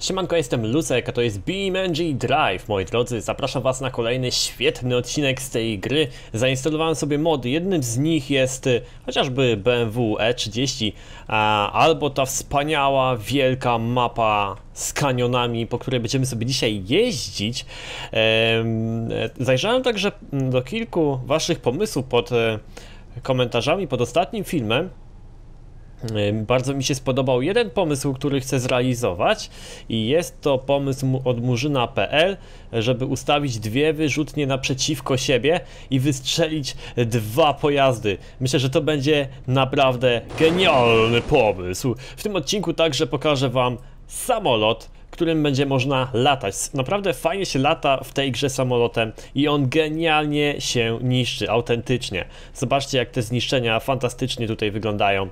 Siemanko, jestem Lucek, a to jest BeamNG Drive. Moi drodzy, zapraszam was na kolejny świetny odcinek z tej gry. Zainstalowałem sobie mody, jednym z nich jest y, chociażby BMW E30, a, albo ta wspaniała, wielka mapa z kanionami, po której będziemy sobie dzisiaj jeździć. E, zajrzałem także do kilku waszych pomysłów pod e, komentarzami pod ostatnim filmem. Bardzo mi się spodobał jeden pomysł, który chcę zrealizować i jest to pomysł od murzyna.pl, żeby ustawić dwie wyrzutnie naprzeciwko siebie i wystrzelić dwa pojazdy. Myślę, że to będzie naprawdę genialny pomysł. W tym odcinku także pokażę wam samolot, którym będzie można latać. Naprawdę fajnie się lata w tej grze samolotem i on genialnie się niszczy, autentycznie. Zobaczcie jak te zniszczenia fantastycznie tutaj wyglądają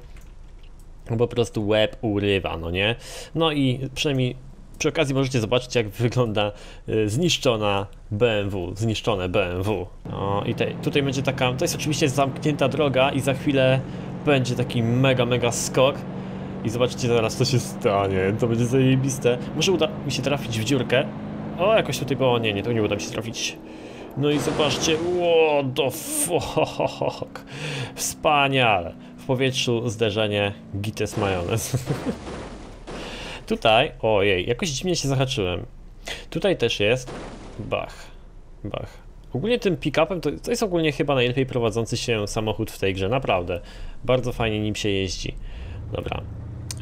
po prostu łeb urywa, no nie? No i przynajmniej przy okazji możecie zobaczyć jak wygląda y, zniszczona BMW, zniszczone BMW. O, i te, tutaj będzie taka, to jest oczywiście zamknięta droga i za chwilę będzie taki mega, mega skok. I zobaczycie zaraz co się stanie, to będzie zajebiste. Może uda mi się trafić w dziurkę. O, jakoś tutaj było, nie, nie, to nie uda mi się trafić. No i zobaczcie, what the fuck. Wspaniale. W powietrzu zderzenie gites majonez. Tutaj, ojej, jakoś dziwnie się zahaczyłem. Tutaj też jest, bach, bach. Ogólnie tym pick-upem to, to jest ogólnie chyba najlepiej prowadzący się samochód w tej grze, naprawdę. Bardzo fajnie nim się jeździ. Dobra.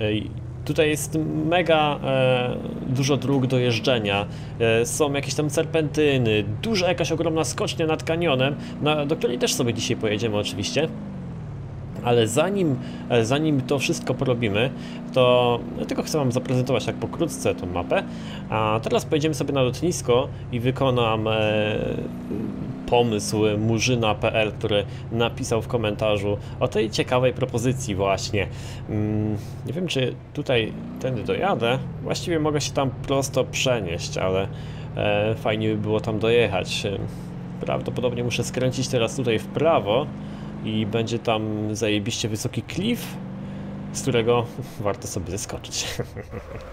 Ej, Tutaj jest mega e, dużo dróg do jeżdżenia, e, są jakieś tam serpentyny, duża jakaś ogromna skocznia nad kanionem, na, do której też sobie dzisiaj pojedziemy oczywiście. Ale zanim, e, zanim to wszystko porobimy, to ja tylko chcę Wam zaprezentować tak pokrótce tą mapę. A teraz pojedziemy sobie na lotnisko i wykonam e, pomysł murzyna.pl, który napisał w komentarzu o tej ciekawej propozycji właśnie. Mm, nie wiem, czy tutaj tędy dojadę. Właściwie mogę się tam prosto przenieść, ale e, fajnie by było tam dojechać. Prawdopodobnie muszę skręcić teraz tutaj w prawo i będzie tam zajebiście wysoki klif, z którego warto sobie zeskoczyć.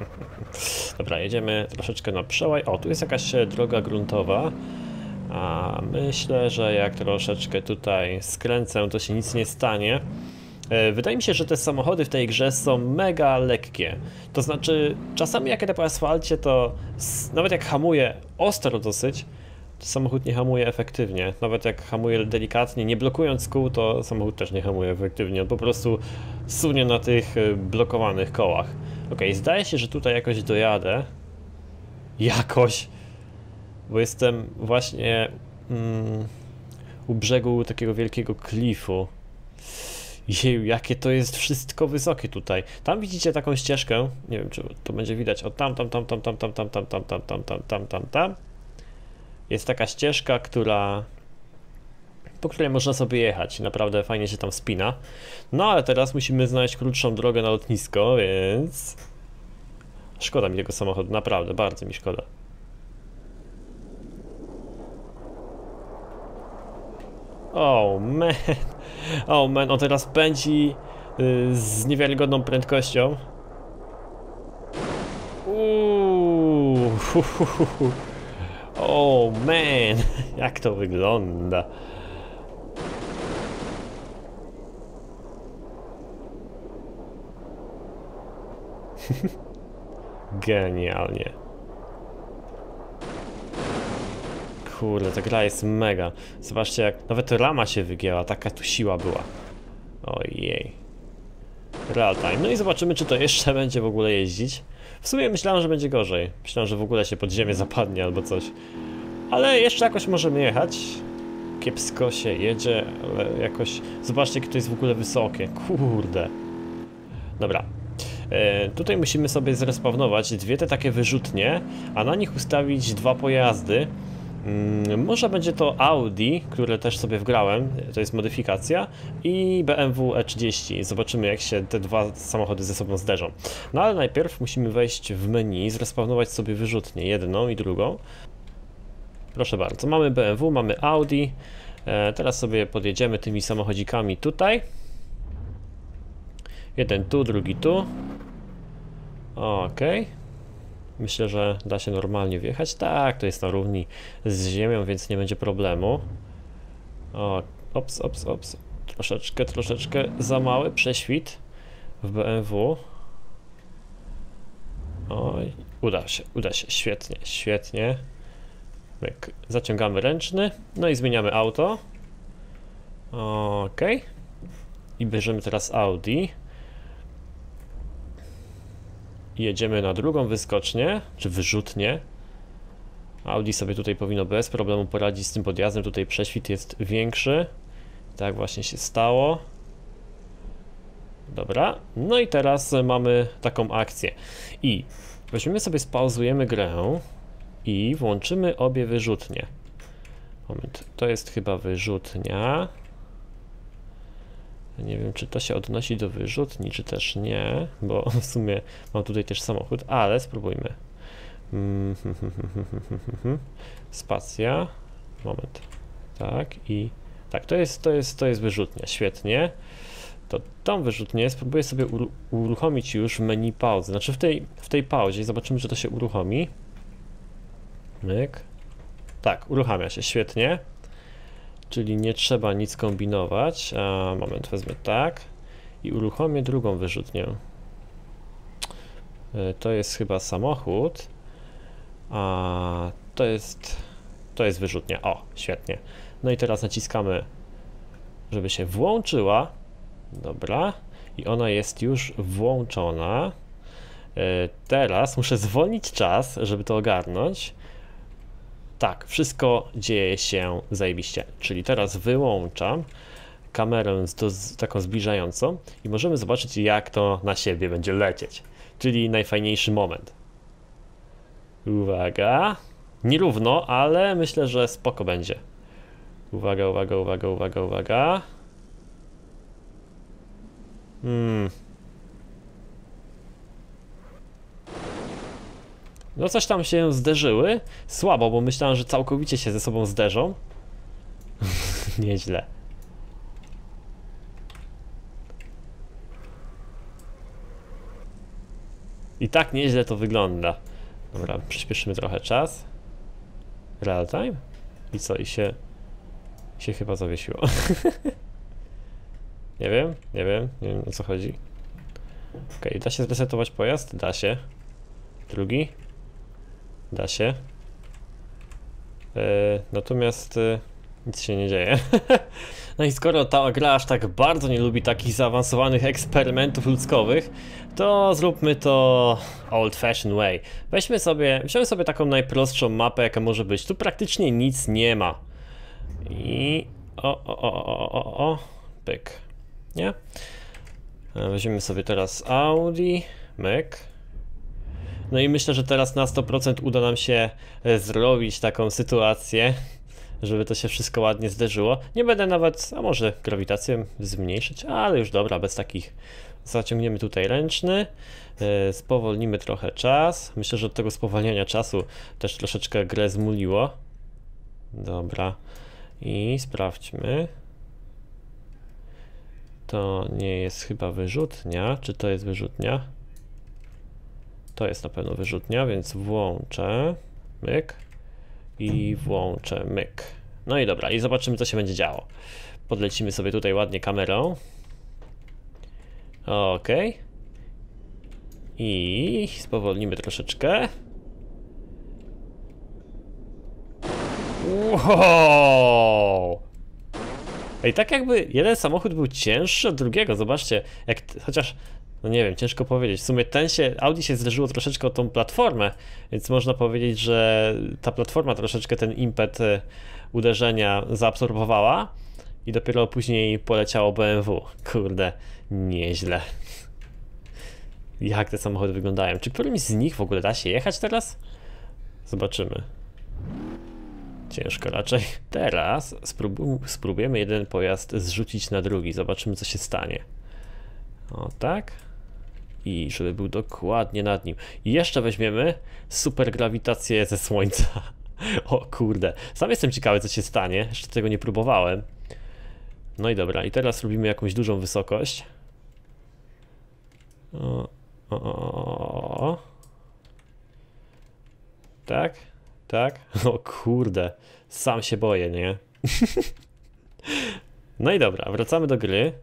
Dobra, jedziemy troszeczkę na przełaj. O, tu jest jakaś e, droga gruntowa. A myślę, że jak troszeczkę tutaj skręcę, to się nic nie stanie. E, Wydaje mi się, że te samochody w tej grze są mega lekkie. To znaczy, czasami jak jadę po asfalcie, to nawet jak hamuję ostro dosyć, samochód nie hamuje efektywnie. Nawet jak hamuje delikatnie, nie blokując kół, to samochód też nie hamuje efektywnie. On po prostu sunie na tych y, blokowanych kołach. Ok, zdaje się, że tutaj jakoś dojadę. Jakoś. Bo jestem właśnie mm, u brzegu takiego wielkiego klifu. Jeju, jakie to jest wszystko wysokie tutaj. Tam widzicie taką ścieżkę. Nie wiem, czy to będzie widać. O tam, tam, tam, tam, tam, tam, tam, tam, tam, tam, tam, tam, tam, tam, tam jest taka ścieżka, która po której można sobie jechać. Naprawdę fajnie się tam spina. No ale teraz musimy znaleźć krótszą drogę na lotnisko, więc szkoda mi tego samochodu, naprawdę, bardzo mi szkoda. Oh man, oh man, on teraz pędzi y, z niewiarygodną prędkością. Uuu. Oh man, jak to wygląda. Genialnie. Kurde, ta gra jest mega. Zobaczcie, jak nawet rama się wygięła, taka tu siła była. Ojej. Real time. No i zobaczymy, czy to jeszcze będzie w ogóle jeździć. W sumie myślałem, że będzie gorzej. Myślałem, że w ogóle się pod ziemię zapadnie albo coś. Ale jeszcze jakoś możemy jechać. Kiepsko się jedzie, ale jakoś... Zobaczcie, jak to jest w ogóle wysokie. Kurde. Dobra. E, tutaj musimy sobie zrespawnować dwie te takie wyrzutnie, a na nich ustawić dwa pojazdy. Mm, Może będzie to Audi, które też sobie wgrałem, to jest modyfikacja, i BMW E30. Zobaczymy, jak się te dwa samochody ze sobą zderzą. No ale najpierw musimy wejść w menu, zrespawnować sobie wyrzutnie, jedną i drugą. Proszę bardzo, mamy BMW, mamy Audi. E, teraz sobie podjedziemy tymi samochodzikami tutaj. Jeden tu, drugi tu. Okej. Myślę, że da się normalnie wjechać. Tak, to jest na równi z ziemią, więc nie będzie problemu. O, ops, ops, ops. Troszeczkę, troszeczkę za mały prześwit w BMW. Oj, uda się, uda się, świetnie, świetnie. Myk. Zaciągamy ręczny, no i zmieniamy auto. Ok. I bierzemy teraz Audi. Jedziemy na drugą wyskocznię, czy wyrzutnię. Audi sobie tutaj powinno bez problemu poradzić z tym podjazdem. Tutaj prześwit jest większy. Tak właśnie się stało. Dobra, no i teraz mamy taką akcję. I weźmiemy sobie, spauzujemy grę i włączymy obie wyrzutnie. Moment, to jest chyba wyrzutnia. Nie wiem, czy to się odnosi do wyrzutni, czy też nie, bo w sumie mam tutaj też samochód, ale spróbujmy. Spacja. Moment. Tak i tak, to jest, to jest, to jest wyrzutnia, świetnie. To tą wyrzutnię spróbuję sobie uruchomić już w menu pauzy. Znaczy w tej, w tej pauzie zobaczymy, czy to się uruchomi. Myk. Tak, uruchamia się, świetnie. Czyli nie trzeba nic kombinować. A, moment, wezmę tak. I uruchomię drugą wyrzutnię. E, to jest chyba samochód. A to jest. To jest wyrzutnia. O, świetnie. No i teraz naciskamy, żeby się włączyła. Dobra. I ona jest już włączona. E, teraz muszę zwolnić czas, żeby to ogarnąć. Tak, wszystko dzieje się zajebiście. Czyli teraz wyłączam kamerę do, taką zbliżającą i możemy zobaczyć jak to na siebie będzie lecieć. Czyli najfajniejszy moment. Uwaga. Nierówno, ale myślę, że spoko będzie. Uwaga, uwaga, uwaga, uwaga, uwaga. Hmm. No coś tam się zderzyły. Słabo, bo myślałem, że całkowicie się ze sobą zderzą. Nieźle. I tak nieźle to wygląda. Dobra, przyspieszymy trochę czas. Real time? I co? I się... się chyba zawiesiło. nie wiem, nie wiem, nie wiem o co chodzi. Okej, okay, da się zresetować pojazd? Da się. Drugi? Da się. E, natomiast e, nic się nie dzieje. no i skoro ta gra aż tak bardzo nie lubi takich zaawansowanych eksperymentów ludzkowych, to zróbmy to old fashioned way. Weźmy sobie, wziąłem sobie taką najprostszą mapę jaka może być. Tu praktycznie nic nie ma. I o, o, o, o, o, o, pyk. Nie? E, weźmiemy sobie teraz Audi, myk. No i myślę, że teraz na 100% uda nam się e, zrobić taką sytuację, żeby to się wszystko ładnie zderzyło. Nie będę nawet, a może grawitację zmniejszyć, ale już dobra, bez takich. Zaciągniemy tutaj ręczny, yy, spowolnimy trochę czas. Myślę, że od tego spowalniania czasu też troszeczkę grę zmuliło. Dobra. I sprawdźmy. To nie jest chyba wyrzutnia. Czy to jest wyrzutnia? To jest na pewno wyrzutnia, więc włączę myk i włączę myk. No i dobra, i zobaczymy co się będzie działo. Podlecimy sobie tutaj ładnie kamerą. Ok. I spowolnimy troszeczkę. Wow! Ej, tak jakby jeden samochód był cięższy od drugiego, zobaczcie, jak chociaż no nie wiem, ciężko powiedzieć. W sumie ten się, Audi się zderzyło troszeczkę o tą platformę, więc można powiedzieć, że ta platforma troszeczkę ten impet e, uderzenia zaabsorbowała i dopiero później poleciało BMW. Kurde, nieźle. Jak te samochody wyglądają? Czy którymś z nich w ogóle da się jechać teraz? Zobaczymy. Ciężko raczej. Teraz spróbujemy jeden pojazd zrzucić na drugi. Zobaczymy, co się stanie. O tak i żeby był dokładnie nad nim. I jeszcze weźmiemy supergrawitację ze Słońca. O kurde, sam jestem ciekawy co się stanie, jeszcze tego nie próbowałem. No i dobra, i teraz robimy jakąś dużą wysokość. O, o, o, Tak? Tak? O kurde, sam się boję, nie? no i dobra, wracamy do gry.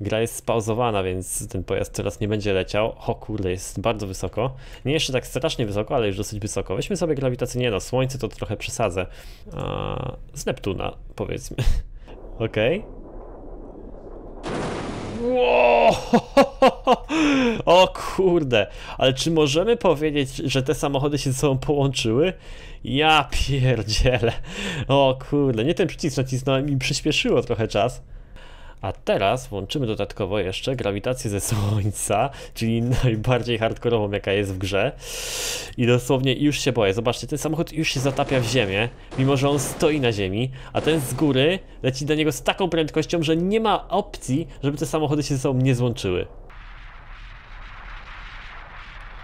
Gra jest spauzowana, więc ten pojazd teraz nie będzie leciał. O kurde, jest bardzo wysoko. Nie jeszcze tak strasznie wysoko, ale już dosyć wysoko. Weźmy sobie grawitację, nie no, słońce to trochę przesadzę. A, z Neptuna, powiedzmy. Okej. Okay. Wow! O kurde, ale czy możemy powiedzieć, że te samochody się ze sobą połączyły? Ja pierdzielę. O kurde, nie ten przycisk nacisnąłem i przyspieszyło trochę czas. A teraz włączymy dodatkowo jeszcze grawitację ze słońca, czyli najbardziej hardkorową jaka jest w grze. I dosłownie już się boję. Zobaczcie, ten samochód już się zatapia w ziemię, mimo że on stoi na ziemi, a ten z góry leci do niego z taką prędkością, że nie ma opcji, żeby te samochody się ze sobą nie złączyły.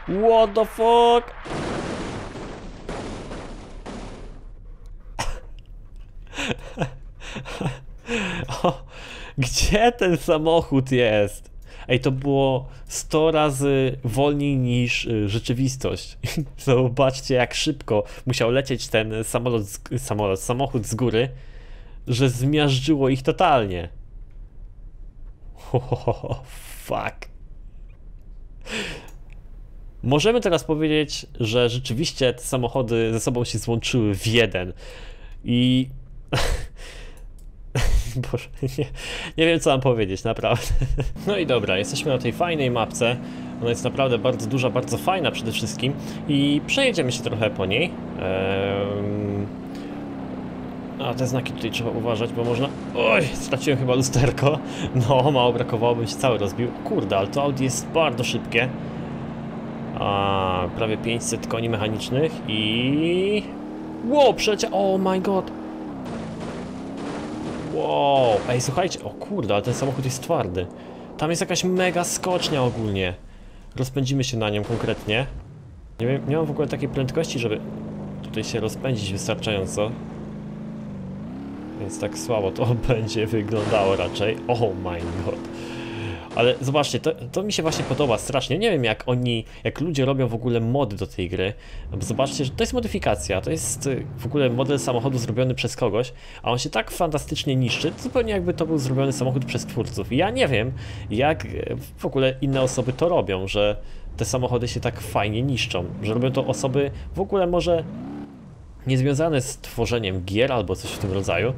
What the fuck? o, gdzie ten samochód jest? Ej, to było 100 razy wolniej niż y, rzeczywistość. Zobaczcie, jak szybko musiał lecieć ten samolot, samolot, samochód z góry, że zmiażdżyło ich totalnie. Oh, fuck. Możemy teraz powiedzieć, że rzeczywiście te samochody ze sobą się złączyły w jeden. I Boże, nie, nie wiem co mam powiedzieć, naprawdę. No i dobra, jesteśmy na tej fajnej mapce. Ona jest naprawdę bardzo duża, bardzo fajna przede wszystkim. I przejedziemy się trochę po niej. Ehm... A te znaki tutaj trzeba uważać, bo można... Oj, straciłem chyba lusterko. No, mało brakowało, bym się cały rozbił. Kurde, ale to Audi jest bardzo szybkie. A, prawie 500 koni mechanicznych i... Wow, przeleciał... Oh my god! Wow, ej słuchajcie, o kurde, ale ten samochód jest twardy. Tam jest jakaś mega skocznia ogólnie. Rozpędzimy się na nią konkretnie. Nie, wiem, nie mam w ogóle takiej prędkości, żeby tutaj się rozpędzić wystarczająco. Więc tak słabo to będzie wyglądało raczej. Oh my god. Ale zobaczcie, to, to, mi się właśnie podoba strasznie. Nie wiem jak oni, jak ludzie robią w ogóle mody do tej gry. Zobaczcie, że to jest modyfikacja, to jest y, w ogóle model samochodu zrobiony przez kogoś, a on się tak fantastycznie niszczy, zupełnie jakby to był zrobiony samochód przez twórców. I ja nie wiem, jak y, w ogóle inne osoby to robią, że te samochody się tak fajnie niszczą, że robią to osoby w ogóle może niezwiązane z tworzeniem gier albo coś w tym rodzaju,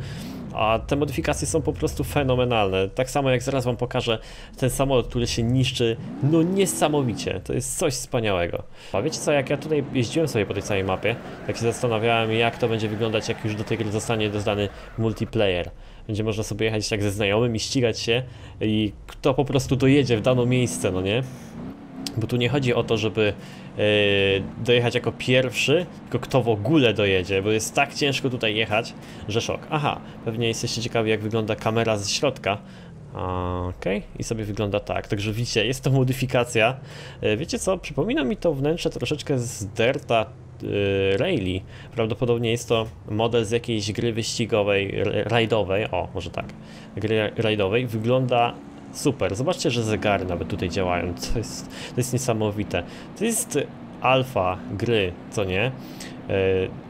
a te modyfikacje są po prostu fenomenalne. Tak samo jak zaraz wam pokażę ten samolot, który się niszczy, no niesamowicie. To jest coś wspaniałego. A wiecie co, jak ja tutaj jeździłem sobie po tej całej mapie, tak się zastanawiałem jak to będzie wyglądać, jak już do tej gry zostanie dodany multiplayer. Będzie można sobie jechać tak ze znajomym i ścigać się i kto po prostu dojedzie w dane miejsce, no nie? Bo tu nie chodzi o to, żeby dojechać jako pierwszy, tylko kto w ogóle dojedzie, bo jest tak ciężko tutaj jechać, że szok. Aha, pewnie jesteście ciekawi jak wygląda kamera ze środka. Okay. i sobie wygląda tak. Także widzicie, jest to modyfikacja. Yy, wiecie co, przypomina mi to wnętrze troszeczkę z Derta yy, Rayleigh. Prawdopodobnie jest to model z jakiejś gry wyścigowej, rajdowej, o, może tak, gry rajdowej. Wygląda Super, zobaczcie, że zegary nawet tutaj działają, to jest, to jest niesamowite. To jest alfa gry, co nie? E,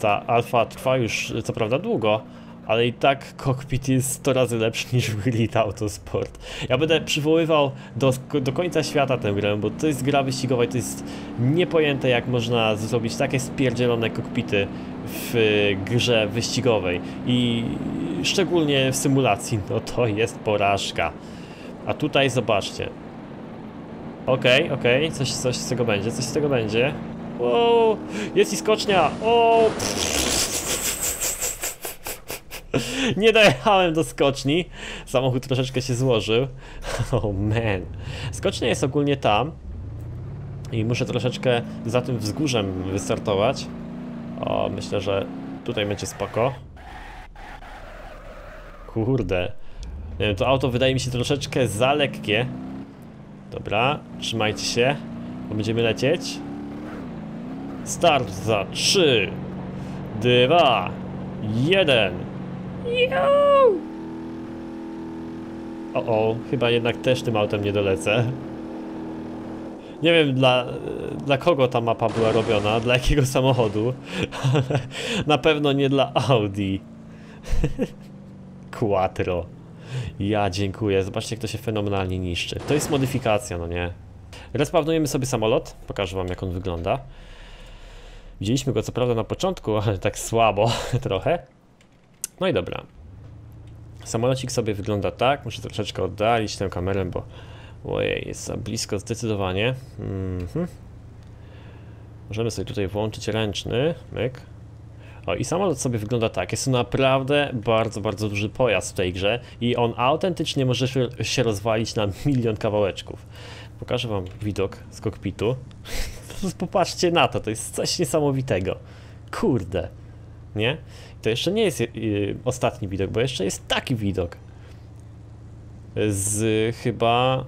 ta alfa trwa już co prawda długo, ale i tak kokpit jest 100 razy lepszy niż w Elite Autosport. Ja będę przywoływał do, do końca świata tę grę, bo to jest gra wyścigowa i to jest niepojęte jak można zrobić takie spierdzielone kokpity w grze wyścigowej i szczególnie w symulacji, no to jest porażka. A tutaj zobaczcie. Okej, okay, okej, okay. coś, coś z tego będzie, coś z tego będzie. Wow, jest i skocznia! O! Nie dojechałem do skoczni. Samochód troszeczkę się złożył. Oh man. Skocznia jest ogólnie tam. I muszę troszeczkę za tym wzgórzem wystartować. O, myślę, że tutaj będzie spoko. Kurde. Wiem, to auto wydaje mi się troszeczkę za lekkie. Dobra, trzymajcie się, bo będziemy lecieć. Start za 3, 2, 1. O, o, chyba jednak też tym autem nie dolecę. Nie wiem dla, dla kogo ta mapa była robiona, dla jakiego samochodu, na pewno nie dla Audi. Quattro. Ja dziękuję. Zobaczcie, jak to się fenomenalnie niszczy. To jest modyfikacja, no nie? Respawnujemy sobie samolot. Pokażę wam, jak on wygląda. Widzieliśmy go co prawda na początku, ale tak słabo trochę. No i dobra. Samolocik sobie wygląda tak. Muszę troszeczkę oddalić tę kamerę, bo ojej, jest za blisko zdecydowanie. Mhm. Możemy sobie tutaj włączyć ręczny. Myk. O i samolot sobie wygląda tak. Jest to naprawdę bardzo, bardzo duży pojazd w tej grze i on autentycznie może się- rozwalić na milion kawałeczków. Pokażę wam widok z kokpitu. Popatrzcie na to, to jest coś niesamowitego. Kurde. Nie? To jeszcze nie jest yy, ostatni widok, bo jeszcze jest taki widok. Z chyba.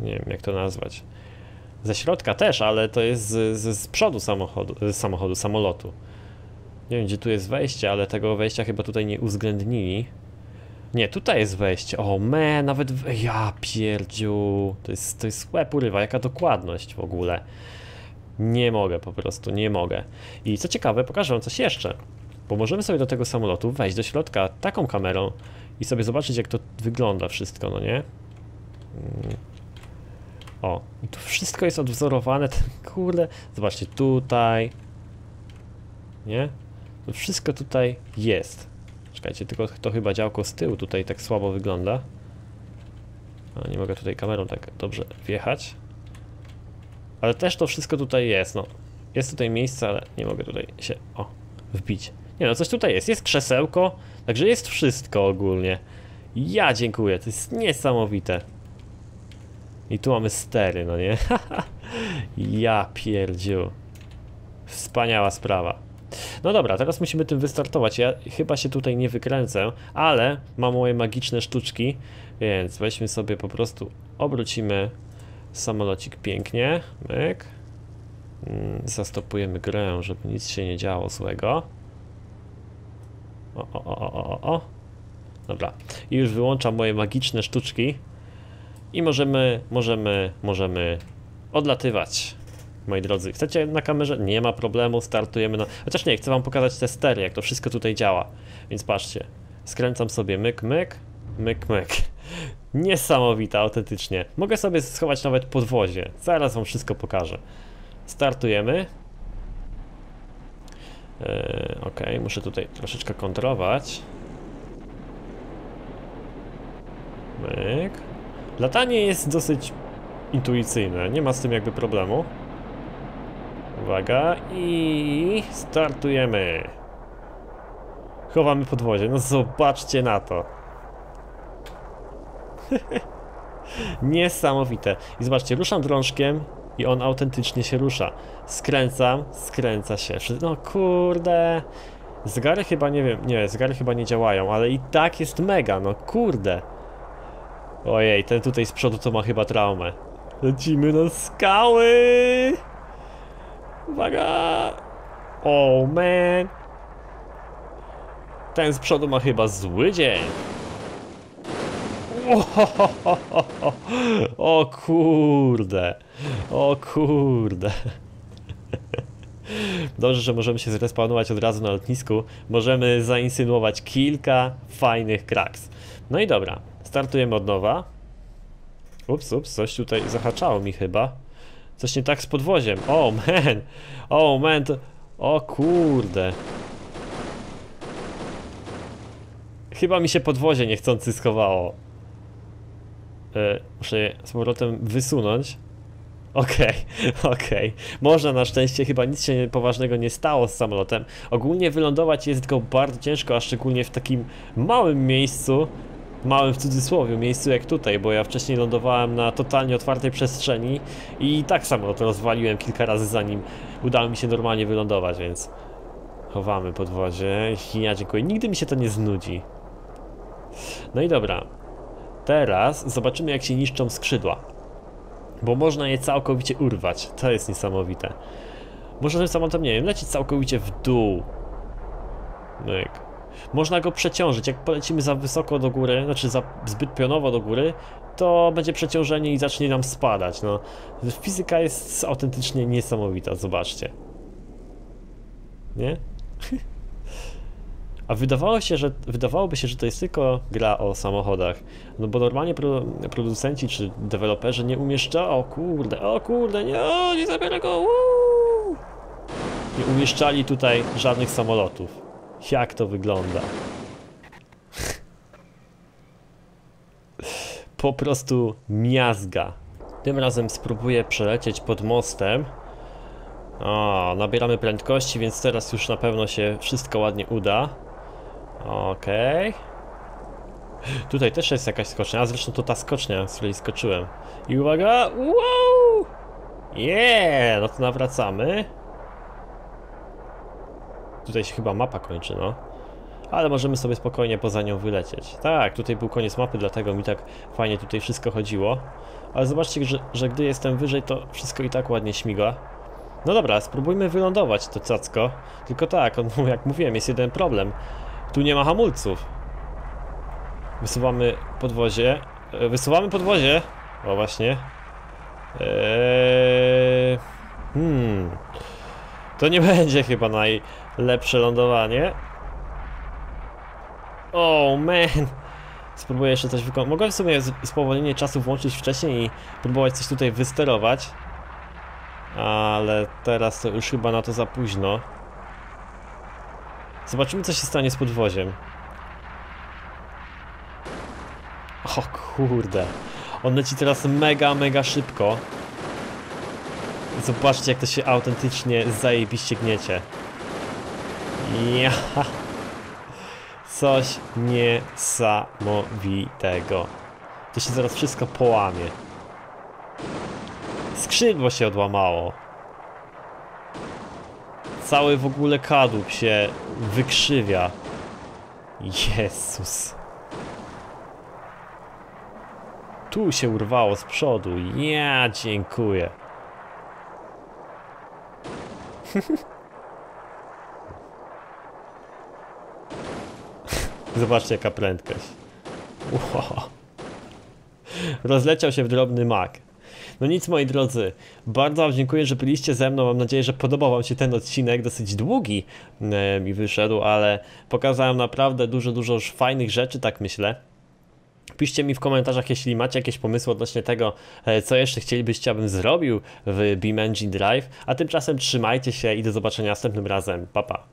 Nie wiem jak to nazwać. Ze środka też, ale to jest z, z, z przodu samochodu, samochodu, samolotu. Nie wiem gdzie tu jest wejście, ale tego wejścia chyba tutaj nie uwzględnili. Nie, tutaj jest wejście. O, me, nawet. w- Ja pierdziu. To jest, to jest łeb urywa, jaka dokładność w ogóle. Nie mogę po prostu, nie mogę. I co ciekawe, pokażę wam coś jeszcze. Bo możemy sobie do tego samolotu wejść do środka taką kamerą i sobie zobaczyć, jak to wygląda wszystko, no nie? O, i tu wszystko jest odwzorowane. Kurde, zobaczcie, tutaj. Nie? Wszystko tutaj jest. Czekajcie, tylko to chyba działko z tyłu tutaj tak słabo wygląda. A nie mogę tutaj kamerą tak dobrze wjechać. Ale też to wszystko tutaj jest, no. Jest tutaj miejsce, ale nie mogę tutaj się, o, wbić. Nie no, coś tutaj jest. Jest krzesełko, także jest wszystko ogólnie. Ja dziękuję, to jest niesamowite. I tu mamy stery, no nie? ja pierdziu. Wspaniała sprawa. No dobra, teraz musimy tym wystartować. Ja chyba się tutaj nie wykręcę, ale mam moje magiczne sztuczki, więc weźmy sobie po prostu, obrócimy samolocik pięknie. Myk. Mm, Zastopujemy grę, żeby nic się nie działo złego. O, o, o, o, o, o. Dobra. I już wyłączam moje magiczne sztuczki. I możemy, możemy, możemy odlatywać. Moi drodzy, chcecie na kamerze? Nie ma problemu, startujemy na... Chociaż nie, chcę wam pokazać te stery, jak to wszystko tutaj działa. Więc patrzcie, skręcam sobie myk, myk, myk, myk. Niesamowite, autentycznie. Mogę sobie schować nawet podwozie. Zaraz wam wszystko pokażę. Startujemy. Eee, ok, muszę tutaj troszeczkę kontrolować. Myk. Latanie jest dosyć intuicyjne, nie ma z tym jakby problemu. Uwaga i startujemy. Chowamy podwozie, no zobaczcie na to. Niesamowite. I zobaczcie, ruszam drążkiem i on autentycznie się rusza. Skręcam, skręca się. No kurde. Zegary chyba nie wiem, nie, zegary chyba nie działają, ale i tak jest mega, no kurde. Ojej, ten tutaj z przodu to ma chyba traumę. Lecimy na skały! Uwaga! Oh man! Ten z przodu ma chyba zły dzień. O kurde. O kurde. Dobrze, że możemy się zrespawnować od razu na lotnisku. Możemy zainsynuować kilka fajnych kraks. No i dobra, startujemy od nowa. Ups, ups, coś tutaj zahaczało mi chyba. Coś nie tak z podwoziem. O, man! O, man, to... O kurde. Chyba mi się podwozie niechcący schowało. E, muszę je z powrotem wysunąć. Okej, okej. Można na szczęście, chyba nic się poważnego nie stało z samolotem. Ogólnie wylądować jest go bardzo ciężko, a szczególnie w takim małym miejscu, małym w cudzysłowie miejscu jak tutaj, bo ja wcześniej lądowałem na totalnie otwartej przestrzeni i tak samolot rozwaliłem kilka razy zanim udało mi się normalnie wylądować, więc chowamy podwozie. Ja dziękuję. Nigdy mi się to nie znudzi. No i dobra. Teraz zobaczymy jak się niszczą skrzydła. Bo można je całkowicie urwać. To jest niesamowite. Można tym samolotem, nie wiem, lecieć całkowicie w dół. Myk. Można go przeciążyć. Jak polecimy za wysoko do góry, znaczy za zbyt pionowo do góry, to będzie przeciążenie i zacznie nam spadać. No, fizyka jest autentycznie niesamowita, zobaczcie. Nie? A wydawało się, że, wydawałoby się, że to jest tylko gra o samochodach. No bo normalnie pro, producenci czy deweloperzy nie umieszczają. O kurde, o kurde, nie, o, nie zabiorę go! Uuu! Nie umieszczali tutaj żadnych samolotów. Jak to wygląda? Po prostu miazga. Tym razem spróbuję przelecieć pod mostem. O, nabieramy prędkości, więc teraz już na pewno się wszystko ładnie uda. Okej. Tutaj też jest jakaś skocznia, a zresztą to ta skocznia, z której skoczyłem. I uwaga! Wow! Yeah! No to nawracamy. Tutaj się chyba mapa kończy, no. Ale możemy sobie spokojnie poza nią wylecieć. Tak, tutaj był koniec mapy, dlatego mi tak fajnie tutaj wszystko chodziło. Ale zobaczcie, że, że gdy jestem wyżej, to wszystko i tak ładnie śmiga. No dobra, spróbujmy wylądować to cacko. Tylko tak, on, jak mówiłem, jest jeden problem. Tu nie ma hamulców. Wysuwamy podwozie. E, Wysuwamy podwozie. O właśnie. Eee... Hmm. To nie będzie chyba najlepsze lądowanie. Oh man. Spróbuję jeszcze coś wykonać. Mogłem sobie z- spowolnienie czasu włączyć wcześniej i próbować coś tutaj wysterować. Ale teraz to już chyba na to za późno. Zobaczymy co się stanie z podwoziem. O kurde. On leci teraz mega, mega szybko. Zobaczcie jak to się autentycznie zajebiście gniecie. Ja. Coś niesamowitego. To się zaraz wszystko połamie. Skrzydło się odłamało. Cały w ogóle kadłub się wykrzywia. Jezus. Tu się urwało z przodu. Ja dziękuję. Zobaczcie jaka prędkość. Wow. Rozleciał się w drobny mak. No nic moi drodzy, bardzo wam dziękuję, że byliście ze mną, mam nadzieję, że podobał wam się ten odcinek, dosyć długi mi wyszedł, ale pokazałem naprawdę dużo, dużo fajnych rzeczy, tak myślę. Piszcie mi w komentarzach, jeśli macie jakieś pomysły odnośnie tego, e, co jeszcze chcielibyście, abym zrobił w BeamNG Drive, a tymczasem trzymajcie się i do zobaczenia następnym razem, pa pa.